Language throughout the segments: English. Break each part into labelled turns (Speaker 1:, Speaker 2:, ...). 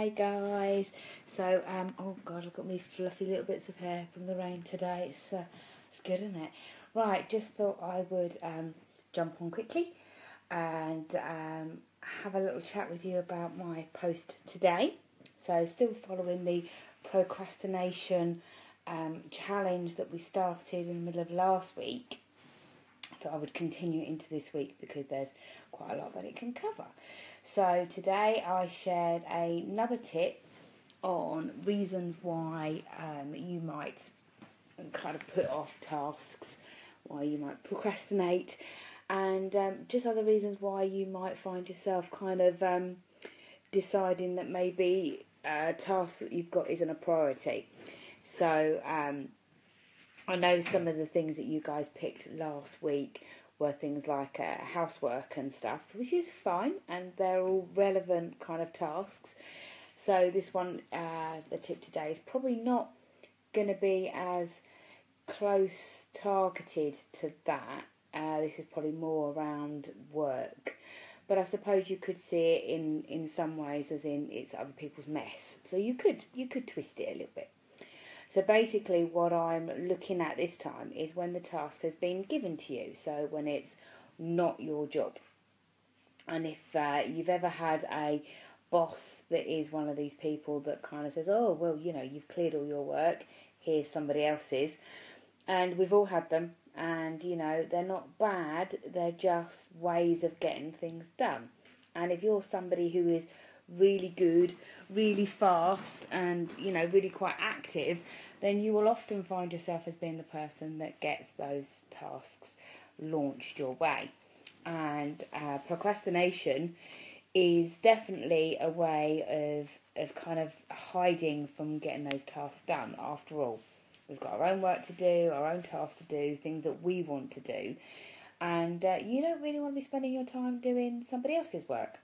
Speaker 1: Hey guys, so um, oh god, I've got me fluffy little bits of hair from the rain today. It's uh, it's good, isn't it? Right, just thought I would um, jump on quickly and um, have a little chat with you about my post today. So still following the procrastination um, challenge that we started in the middle of last week. I thought I would continue into this week because there's quite a lot that it can cover. So today I shared another tip on reasons why um, you might kind of put off tasks, why you might procrastinate, and um, just other reasons why you might find yourself kind of um, deciding that maybe a task that you've got isn't a priority. So um, I know some of the things that you guys picked last week were things like uh, housework and stuff, which is fine, and they're all relevant kind of tasks. So this one, uh, the tip today, is probably not going to be as close targeted to that. Uh, this is probably more around work, but I suppose you could see it in in some ways as in it's other people's mess. So you could you could twist it a little bit. So basically what I'm looking at this time is when the task has been given to you. So when it's not your job. And if uh, you've ever had a boss that is one of these people that kind of says, oh, well, you know, you've cleared all your work, here's somebody else's. And we've all had them, and you know, they're not bad, they're just ways of getting things done. And if you're somebody who is really good, really fast, and you know, really quite active, then you will often find yourself as being the person that gets those tasks launched your way. And uh, procrastination is definitely a way of, of kind of hiding from getting those tasks done. After all, we've got our own work to do, our own tasks to do, things that we want to do. And uh, you don't really want to be spending your time doing somebody else's work.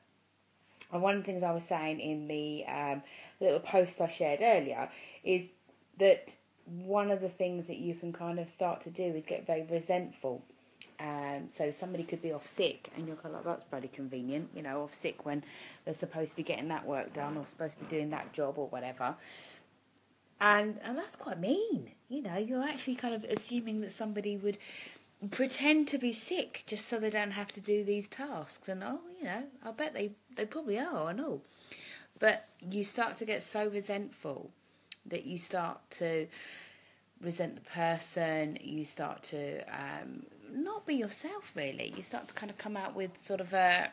Speaker 1: And one of the things I was saying in the um, little post I shared earlier is that one of the things that you can kind of start to do is get very resentful. Um, so somebody could be off sick, and you're kind of like, that's bloody convenient, you know, off sick when they're supposed to be getting that work done or supposed to be doing that job or whatever. And and that's quite mean, you know. You're actually kind of assuming that somebody would pretend to be sick just so they don't have to do these tasks. And oh, you know, I bet they they probably are. I know, but you start to get so resentful that you start to resent the person, you start to um, not be yourself really. You start to kind of come out with sort of a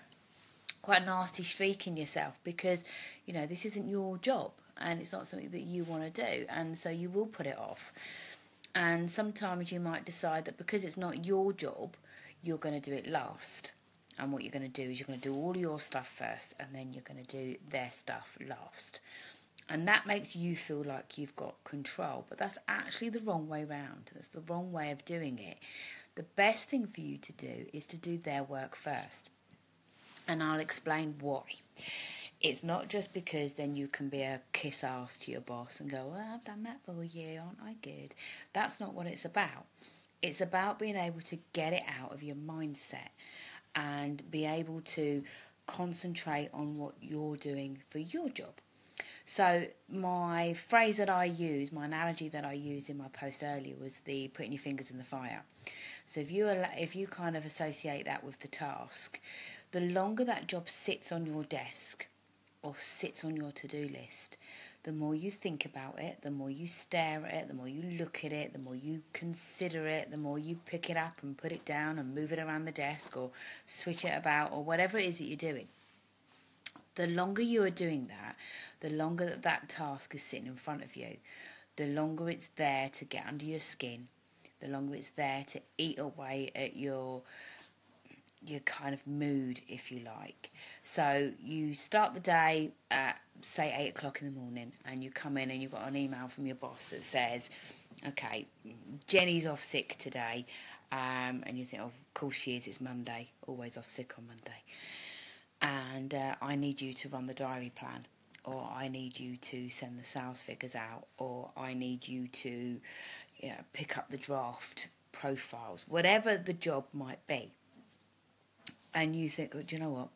Speaker 1: quite a nasty streak in yourself because you know this isn't your job and it's not something that you want to do, and so you will put it off. And sometimes you might decide that because it's not your job, you're going to do it last. And what you're going to do is you're going to do all your stuff first, and then you're going to do their stuff last. And that makes you feel like you've got control, but that's actually the wrong way round. That's the wrong way of doing it. The best thing for you to do is to do their work first. And I'll explain why. It's not just because then you can be a kiss ass to your boss and go, Well, I've done that for you, aren't I good? That's not what it's about. It's about being able to get it out of your mindset and be able to concentrate on what you're doing for your job. So my phrase that I use, my analogy that I used in my post earlier was the putting your fingers in the fire. So if you if you kind of associate that with the task, the longer that job sits on your desk or sits on your to-do list, the more you think about it, the more you stare at it, the more you look at it, the more you consider it, the more you pick it up and put it down and move it around the desk or switch it about or whatever it is that you're doing. The longer you are doing that, the longer that that task is sitting in front of you, the longer it's there to get under your skin, the longer it's there to eat away at your your kind of mood, if you like. So you start the day at say eight o'clock in the morning, and you come in and you've got an email from your boss that says, "Okay, Jenny's off sick today," um, and you think, "Oh, of course she is. It's Monday. Always off sick on Monday." And uh, I need you to run the diary plan or I need you to send the sales figures out, or I need you to you know, pick up the draft profiles, whatever the job might be. And you think, oh, do you know what?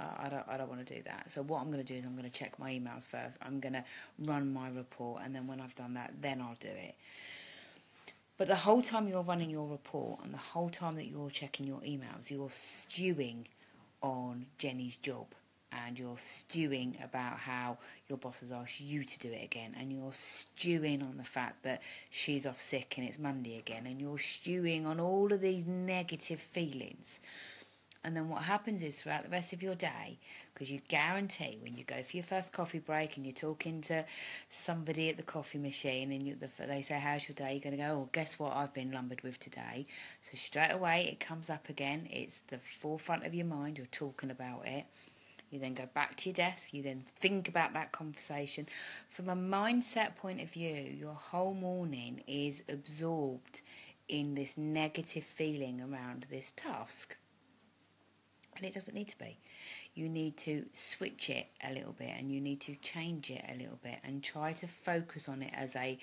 Speaker 1: I don't I don't want to do that. So what I'm going to do is I'm going to check my emails first. I'm going to run my report, and then when I've done that, then I'll do it. But the whole time you're running your report and the whole time that you're checking your emails, you're stewing on Jenny's job and you're stewing about how your boss has asked you to do it again and you're stewing on the fact that she's off sick and it's Monday again and you're stewing on all of these negative feelings. And then what happens is throughout the rest of your day, because you guarantee when you go for your first coffee break and you're talking to somebody at the coffee machine and you, the, they say, How's your day? You're going to go, Oh, guess what I've been lumbered with today? So straight away it comes up again. It's the forefront of your mind. You're talking about it. You then go back to your desk. You then think about that conversation. From a mindset point of view, your whole morning is absorbed in this negative feeling around this task and it doesn't need to be. You need to switch it a little bit and you need to change it a little bit and try to focus on it as a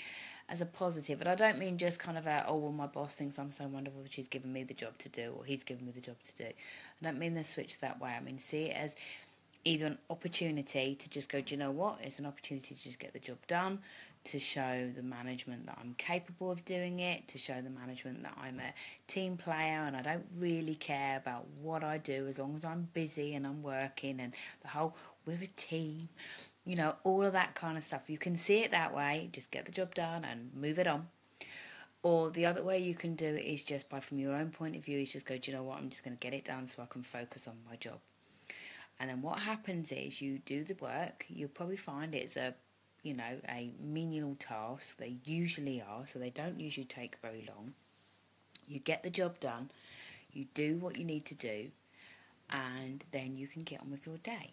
Speaker 1: as a positive. And I don't mean just kind of a oh well my boss thinks I'm so wonderful that she's given me the job to do or he's given me the job to do. I don't mean the switch that way. I mean see it as either an opportunity to just go, do you know what? It's an opportunity to just get the job done, to show the management that I'm capable of doing it, to show the management that I'm a team player and I don't really care about what I do as long as I'm busy and I'm working and the whole we're a team, you know, all of that kind of stuff. You can see it that way, just get the job done and move it on. Or the other way you can do it is just by, from your own point of view, is just go, do you know what, I'm just going to get it done so I can focus on my job. And then what happens is you do the work, you'll probably find it's a you know, a menial task. They usually are, so they don't usually take very long. You get the job done, you do what you need to do, and then you can get on with your day.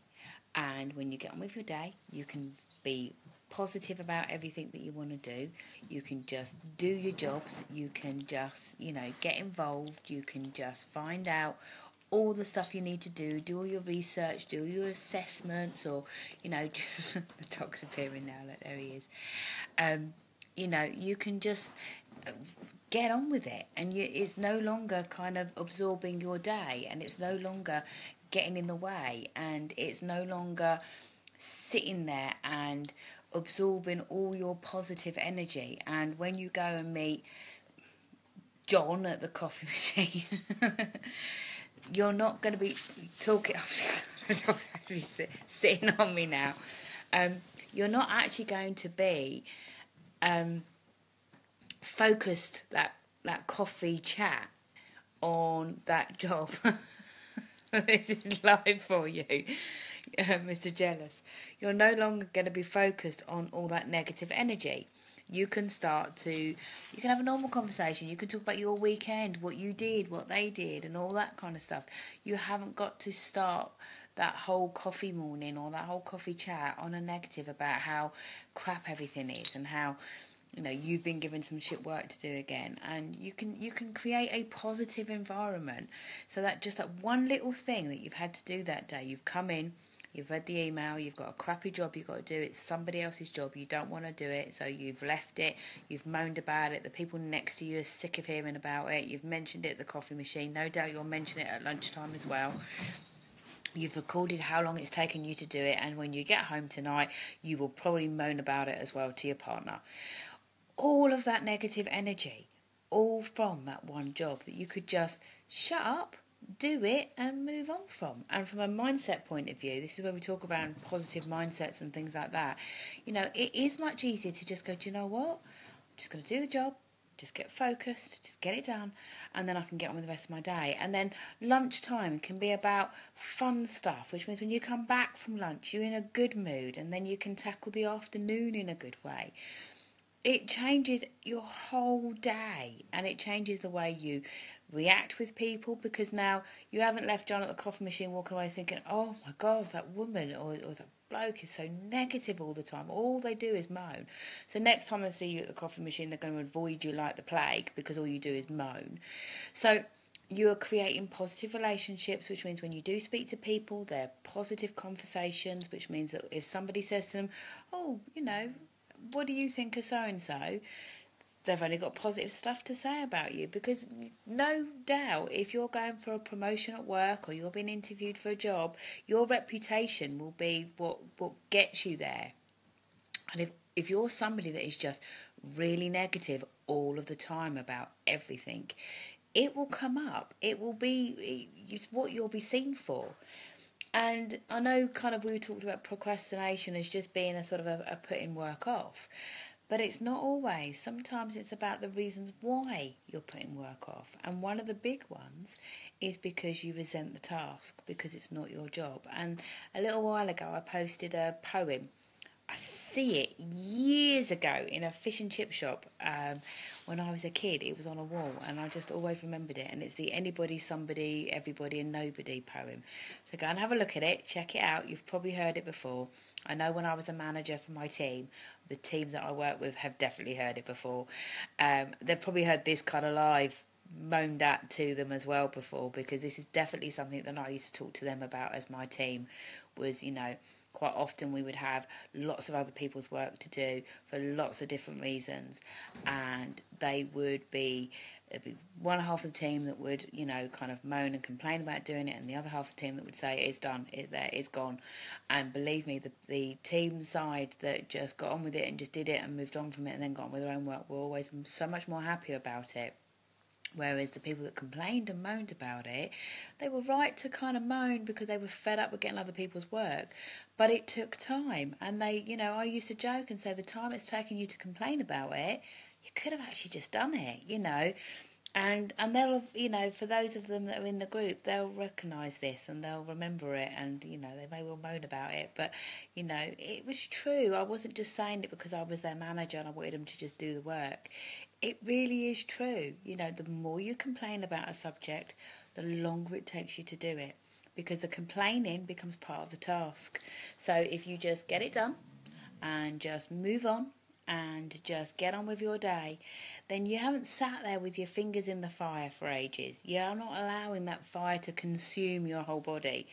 Speaker 1: And when you get on with your day, you can be positive about everything that you want to do. You can just do your jobs. You can just, you know, get involved. You can just find out all the stuff you need to do, do all your research, do your assessments, or you know, just the dog's appearing now. Look, there he is. Um, you know, you can just uh, get on with it, and you, it's no longer kind of absorbing your day, and it's no longer getting in the way, and it's no longer sitting there and absorbing all your positive energy. And when you go and meet John at the coffee machine you're not going to be talking. actually sitting on me now. Um, you're not actually going to be um, focused that that coffee chat on that job. this is live for you, Mr. Jealous. You're no longer going to be focused on all that negative energy you can start to you can have a normal conversation. You can talk about your weekend what you did what they did and all that kind of stuff. You haven't got to start that whole coffee morning or that whole coffee chat on a negative about how crap everything is and how you know you've been given some shit work to do again. And you can you can create a positive environment. So that just that one little thing that you've had to do that day you've come in You've read the email, you've got a crappy job you've got to do, it's somebody else's job, you don't want to do it, so you've left it, you've moaned about it, the people next to you are sick of hearing about it, you've mentioned it at the coffee machine, no doubt you'll mention it at lunchtime as well. You've recorded how long it's taken you to do it, and when you get home tonight, you will probably moan about it as well to your partner. All of that negative energy, all from that one job that you could just shut up do it and move on from. And from a mindset point of view, this is where we talk about positive mindsets and things like that. You know, it is much easier to just go, do you know what? I'm just going to do the job, just get focused, just get it done, and then I can get on with the rest of my day. And then lunchtime can be about fun stuff, which means when you come back from lunch, you're in a good mood, and then you can tackle the afternoon in a good way. It changes your whole day, and it changes the way you react with people because now you haven't left John at the coffee machine walking away thinking, oh my God, that woman or, or that bloke is so negative all the time. All they do is moan. So next time I see you at the coffee machine, they're going to avoid you like the plague because all you do is moan. So you are creating positive relationships, which means when you do speak to people, they're positive conversations, which means that if somebody says to them, oh, you know, what do you think of so and so? They've only got positive stuff to say about you because no doubt if you're going for a promotion at work or you're being interviewed for a job your reputation will be what what gets you there. And if if you're somebody that is just really negative all of the time about everything it will come up. It will be it's what you'll be seen for. And I know kind of we talked about procrastination as just being a sort of a, a putting work off but it's not always. Sometimes it's about the reasons why you're putting work off. And one of the big ones is because you resent the task, because it's not your job. And a little while ago, I posted a poem. I see it years ago in a fish and chip shop um, when I was a kid. It was on a wall, and I just always remembered it. And it's the anybody, somebody, everybody, and nobody poem. So go and have a look at it, check it out. You've probably heard it before. I know when I was a manager for my team, the teams that I work with have definitely heard it before. Um, they've probably heard this kind of live moaned at to them as well before because this is definitely something that I used to talk to them about as my team was, you know, quite often we would have lots of other people's work to do for lots of different reasons and they would be there'd be one half of the team that would, you know, kind of moan and complain about doing it, and the other half of the team that would say it's done, it's there, it's gone. And believe me, the the team side that just got on with it and just did it and moved on from it and then got on with their own work were always so much more happy about it. Whereas the people that complained and moaned about it, they were right to kind of moan because they were fed up with getting other people's work. But it took time. And they, you know, I used to joke and say the time it's taken you to complain about it, you could have actually just done it, you know. And and they'll you know for those of them that are in the group they'll recognise this and they'll remember it and you know they may well moan about it. But you know it was true. I wasn't just saying it because I was their manager and I wanted them to just do the work. It really is true. You know the more you complain about a subject the longer it takes you to do it because the complaining becomes part of the task. So if you just get it done and just move on and just get on with your day, then you haven't sat there with your fingers in the fire for ages. You're not allowing that fire to consume your whole body.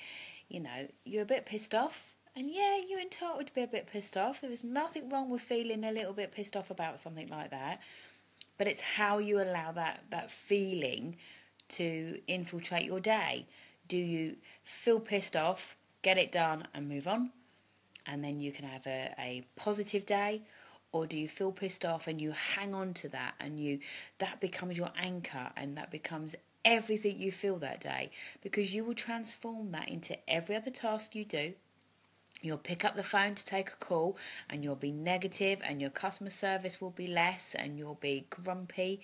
Speaker 1: You know, you're a bit pissed off. And yeah, you're entitled to be a bit pissed off. There is nothing wrong with feeling a little bit pissed off about something like that. But it's how you allow that, that feeling to infiltrate your day. Do you feel pissed off, get it done, and move on? And then you can have a, a positive day or do you feel pissed off and you hang on to that and you that becomes your anchor and that becomes everything you feel that day because you will transform that into every other task you do You'll pick up the phone to take a call and you'll be negative and your customer service will be less and you'll be grumpy.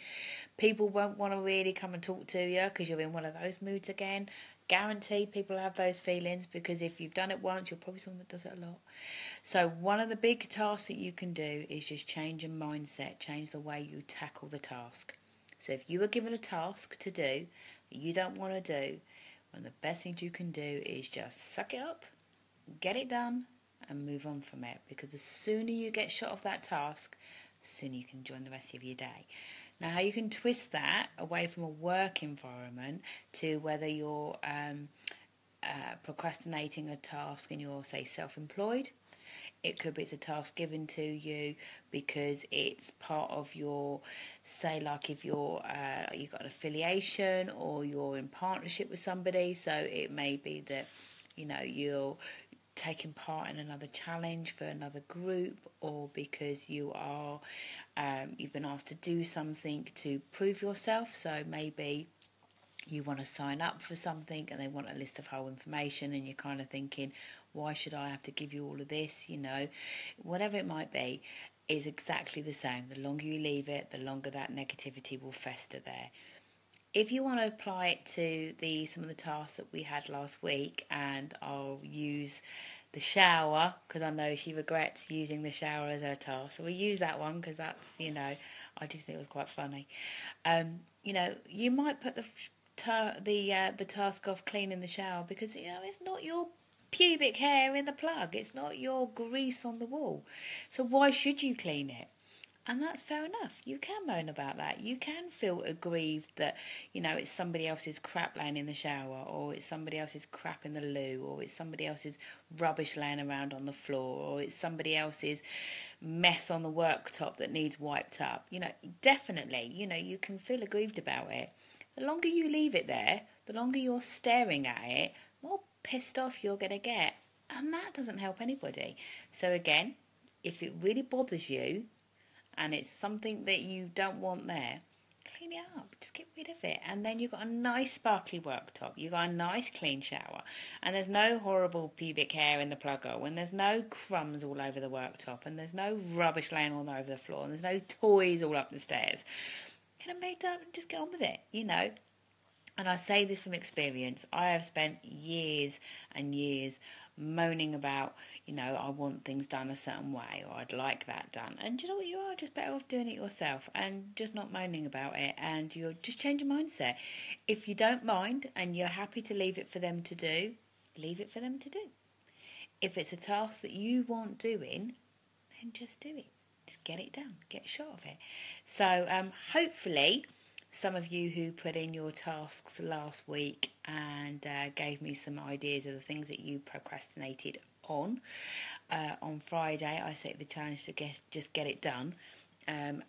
Speaker 1: People won't want to really come and talk to you because you're in one of those moods again. Guarantee people have those feelings because if you've done it once, you're probably someone that does it a lot. So, one of the big tasks that you can do is just change your mindset, change the way you tackle the task. So, if you are given a task to do that you don't want to do, one of the best things you can do is just suck it up, get it done, and move on from it. Because the sooner you get shut off that task, the sooner you can join the rest of your day. Now, how you can twist that away from a work environment to whether you're um, uh, procrastinating a task and you're, say, self employed it could be it's a task given to you because it's part of your say like if you're uh, you've got an affiliation or you're in partnership with somebody. So it may be that you know you're taking part in another challenge for another group or because you are um, you've been asked to do something to prove yourself. So maybe you want to sign up for something and they want a list of whole information and you're kind of thinking why should I have to give you all of this? You know whatever it might be is exactly the same. The longer you leave it the longer that negativity will fester there. If you want to apply it to the some of the tasks that we had last week and I'll use the shower because I know she regrets using the shower as her task so we use that one because that's you know I just think it was quite funny um, you know you might put the the uh, the task of cleaning the shower because you know it's not your pubic hair in the plug. It's not your grease on the wall. So why should you clean it? And that's fair enough. You can moan about that. You can feel aggrieved that, you know, it's somebody else's crap laying in the shower, or it's somebody else's crap in the loo, or it's somebody else's rubbish laying around on the floor, or it's somebody else's mess on the worktop that needs wiped up. You know, definitely, you know, you can feel aggrieved about it. The longer you leave it there, the longer you're staring at it, more pissed off you're going to get. And that doesn't help anybody. So, again, if it really bothers you and it's something that you don't want there, clean it up. Just get rid of it. And then you've got a nice sparkly worktop. You've got a nice clean shower. And there's no horrible pubic hair in the plug hole. And there's no crumbs all over the worktop. And there's no rubbish laying all over the floor. And there's no toys all up the stairs. Get it made up and just get on with it, you know. And I say this from experience. I have spent years and years moaning about, you know, I want things done a certain way or I'd like that done. And you know what you are? Just better off doing it yourself and just not moaning about it and you'll just change your mindset. If you don't mind and you're happy to leave it for them to do, leave it for them to do. If it's a task that you want doing, then just do it. Just get it done. Get shot of it. So um, hopefully some of you who put in your tasks last week and uh, gave me some ideas of the things that you procrastinated on. Uh, on Friday, I set the challenge to get just get it done. Um,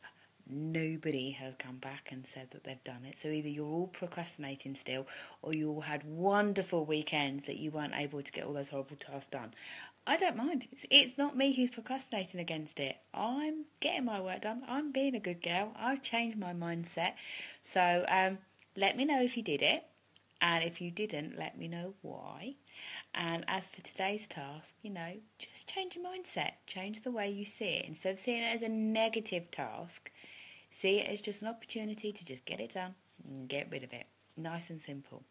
Speaker 1: nobody has come back and said that they've done it. So either you're all procrastinating still, or you all had wonderful weekends that you weren't able to get all those horrible tasks done. I don't mind. It's, it's not me who's procrastinating against it. I'm getting my work done. I'm being a good girl. I've changed my mindset. So um, let me know if you did it. And if you didn't, let me know why. And as for today's task, you know, just change your mindset. Change the way you see it. Instead of seeing it as a negative task, see it as just an opportunity to just get it done and get rid of it. Nice and simple.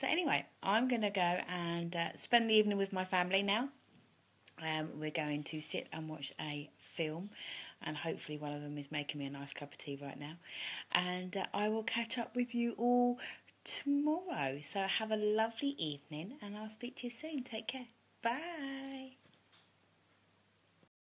Speaker 1: So anyway, I'm going to go and uh, spend the evening with my family now. Um, we're going to sit and watch a film and hopefully one of them is making me a nice cup of tea right now. And uh, I will catch up with you all tomorrow. So have a lovely evening and I'll speak to you soon. Take care. Bye.